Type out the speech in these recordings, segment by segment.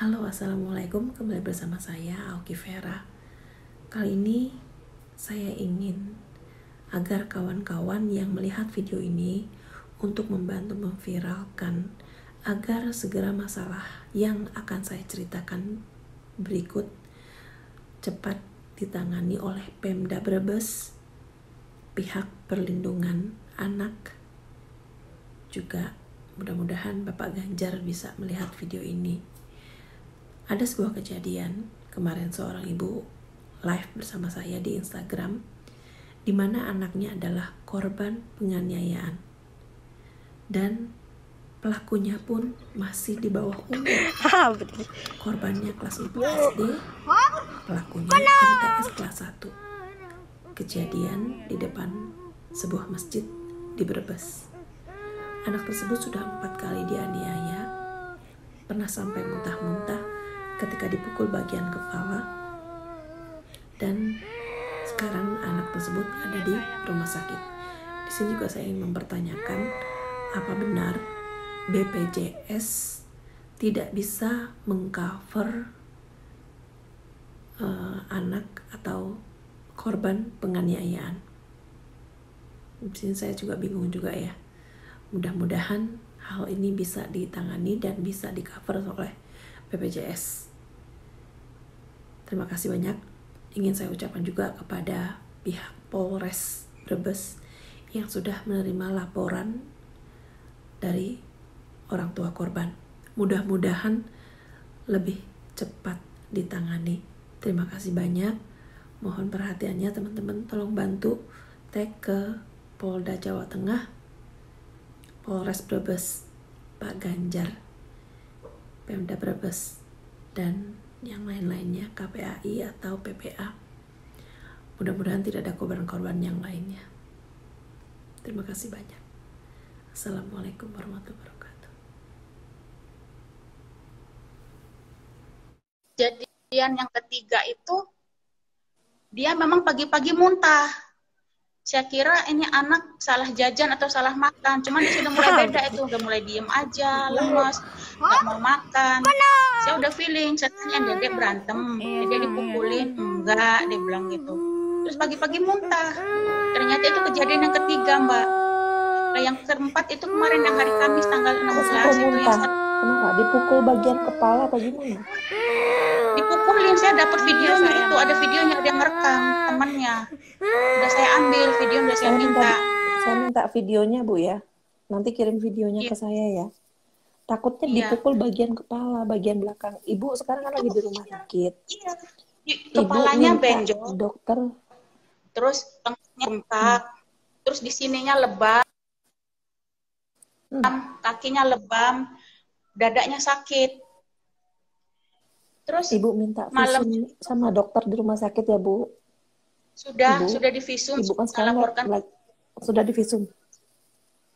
Halo, Assalamualaikum. Kembali bersama saya, Auki Vera. Kali ini saya ingin agar kawan-kawan yang melihat video ini untuk membantu memviralkan agar segera masalah yang akan saya ceritakan berikut cepat ditangani oleh Pemda Brebes, pihak perlindungan anak, juga mudah-mudahan Bapak Ganjar bisa melihat video ini. Ada sebuah kejadian kemarin seorang ibu live bersama saya di Instagram di mana anaknya adalah korban penganiayaan dan pelakunya pun masih di bawah umur. Korbannya kelas 4 SD, pelakunya MTS kelas 1. Kejadian di depan sebuah masjid di Brebes. Anak tersebut sudah empat kali dianiaya, pernah sampai muntah-muntah ketika dipukul bagian kepala, dan sekarang anak tersebut ada di rumah sakit. Di sini juga saya ingin mempertanyakan apa benar BPJS tidak bisa mengcover uh, anak atau korban penganiayaan. Di sini saya juga bingung juga ya. Mudah-mudahan hal ini bisa ditangani dan bisa di cover oleh BPJS. Terima kasih banyak. Ingin saya ucapkan juga kepada pihak Polres Brebes yang sudah menerima laporan dari orang tua korban. Mudah-mudahan lebih cepat ditangani. Terima kasih banyak. Mohon perhatiannya teman-teman tolong bantu tag ke Polda Jawa Tengah, Polres Brebes, Pak Ganjar, Pemda Brebes, dan yang lain-lainnya KPAI atau PPA. Mudah-mudahan tidak ada korban-korban yang lainnya. Terima kasih banyak. Assalamualaikum warahmatullahi wabarakatuh. Kejadian yang ketiga itu dia memang pagi-pagi muntah. Saya kira ini anak salah jajan atau salah makan. Cuman dia sudah mulai beda itu, udah mulai diem aja, lemas, nggak mau makan. Saya udah feeling, saya tanya dia berantem, dia dipukulin, enggak, dia bilang gitu. Terus pagi-pagi muntah. Ternyata itu kejadian yang ketiga, Mbak. Nah, yang keempat itu kemarin yang hari Kamis tanggal 16 itu yang Kenapa? Dipukul bagian kepala apa gimana? Dipukulin, saya dapat videonya itu, ada videonya dia ngerekam temannya. Udah saya ambil video udah saya, Saya minta, minta. saya minta videonya Bu ya. Nanti kirim videonya Iya. ke saya ya. Takutnya Iya. dipukul bagian kepala, bagian belakang. Ibu sekarang kan lagi di rumah sakit. Iya. Di- Ibu Kepalanya minta benjol, dokter terus bengkak, terus di sininya lebam, Hmm. kakinya lebam, dadanya sakit. Terus Ibu minta Malam. sama dokter di rumah sakit ya Bu. Sudah Ibu, sudah divisum, Ibu kan saya laporkan sudah divisum.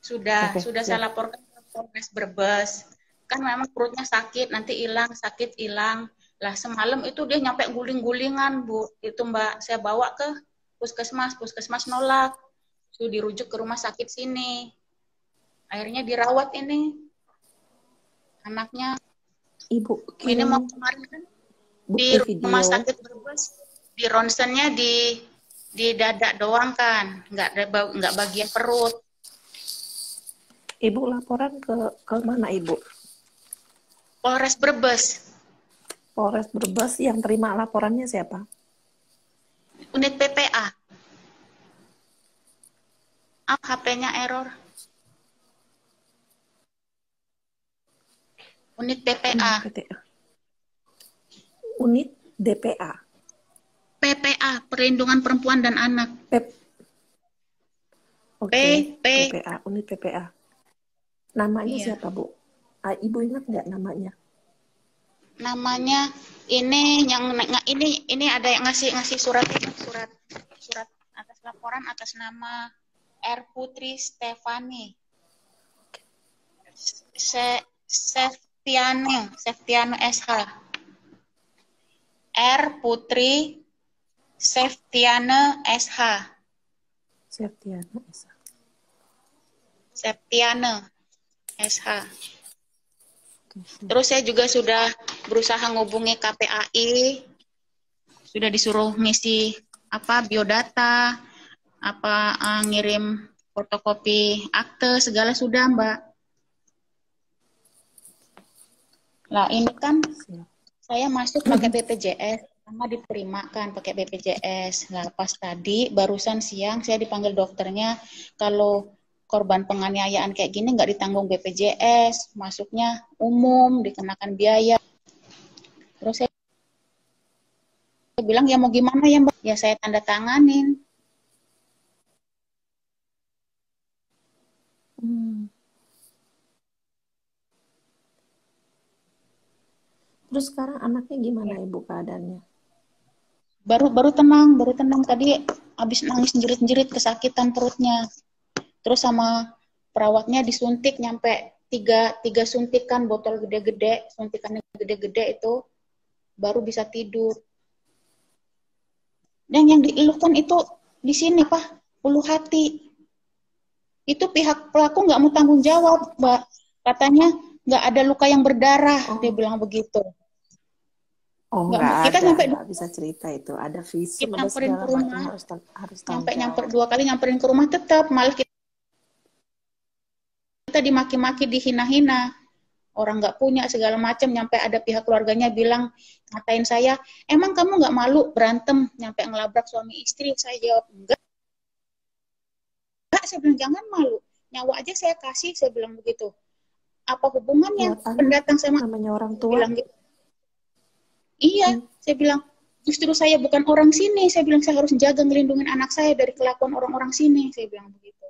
sudah Oke, sudah siap. saya laporkan ke Polres Brebes. Kan memang perutnya sakit, nanti hilang, sakit hilang. Lah semalam itu dia nyampe guling-gulingan, Bu. Itu Mbak, saya bawa ke puskesmas, puskesmas nolak. Sudah dirujuk ke rumah sakit sini. Akhirnya dirawat ini. Anaknya Ibu ini mau kemarin kan di video. rumah sakit Brebes di ronsennya di di dada doang kan, nggak nggak bagian perut. Ibu laporan ke ke mana Ibu? Polres Brebes, Polres Brebes yang terima laporannya siapa? unit PPA. Ah, HP-nya error. Unit PPA. Unit DPA. PPA, Perlindungan Perempuan dan Anak. Pep. Oke, P- P- PPA, unit PPA. Namanya Iya. siapa, Bu? Ah, Ibu ingat nggak namanya? Namanya ini yang ini ini ada yang ngasih ngasih surat surat surat atas laporan atas nama R Putri Stefani. Se Seftiane, Seftiano SH. R Putri Seftiane SH. Septiana Esa. Septiane SH. Terus saya juga sudah berusaha ngubungi KPAI, sudah disuruh ngisi apa biodata, apa uh, ngirim fotokopi akte segala sudah Mbak. Lah ini kan saya masuk pakai BPJS, sama diterima kan pakai BPJS. Lah pas tadi barusan siang saya dipanggil dokternya kalau korban penganiayaan kayak gini nggak ditanggung BPJS, masuknya umum, dikenakan biaya. Terus saya, saya bilang ya mau gimana ya mbak? Ya saya tanda tanganin. Hmm. Terus sekarang anaknya gimana ibu keadaannya? Baru baru tenang, baru tenang. Tadi habis nangis jerit-jerit kesakitan perutnya. Terus sama perawatnya disuntik nyampe tiga tiga suntikan botol gede-gede suntikan gede-gede itu baru bisa tidur. Dan yang diilukan itu di sini pak ulu hati. Itu pihak pelaku nggak mau tanggung jawab mbak. Katanya nggak ada luka yang berdarah dia bilang begitu Oh, nggak kita ada, sampai nggak bisa cerita itu. Ada visum ada segala ke rumah, harus harus nyampe nyamper dua kali nyamperin ke rumah tetap. Malah kita kita dimaki-maki, dihina-hina, orang nggak punya segala macam, nyampe ada pihak keluarganya bilang ngatain saya, emang kamu nggak malu berantem, nyampe ngelabrak suami istri, saya jawab enggak. Enggak, saya bilang jangan malu, nyawa aja saya kasih, saya bilang begitu. Apa hubungannya? Ya, pendatang sama namanya orang tua? Bilang gitu. Iya, hmm. saya bilang justru saya bukan orang sini, saya bilang saya harus jaga ngelindungin anak saya dari kelakuan orang-orang sini, saya bilang begitu.